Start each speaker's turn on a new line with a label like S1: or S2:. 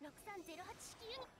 S1: 6308式ユニ
S2: ット